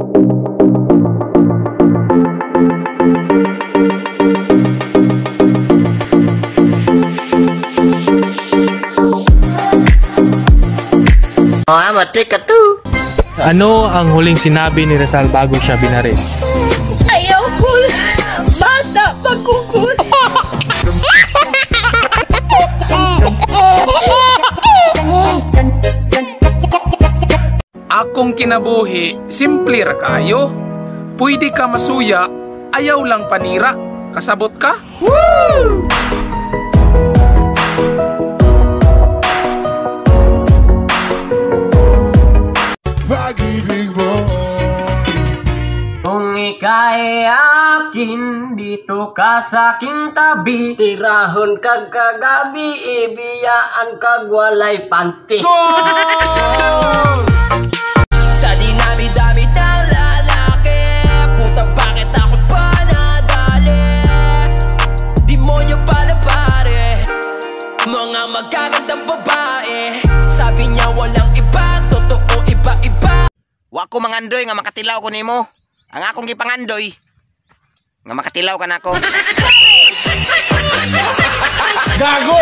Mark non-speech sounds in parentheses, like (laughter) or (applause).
Oh, amati ka to. Ano ang huling sinabi ni Rizal bago siya binaril? Ayaw ko. Bata pagkukul. Akong kinabuhi, simple ra kayo. Pwede ka masuya, ayaw lang panira. Kasabot ka? Pag-ibig mo Kung ika'y akin, dito ka sa aking tabi. Tirahon kag kagabi, ibiyaan kag walay panty. Sa (laughs) Mga magagandang babae Sabi niya walang iba Totoo iba-iba Wa ko mangandoy nga makatilaw ko nimo. Ang akong gipangandoy nga makatilaw ka nako. Gago!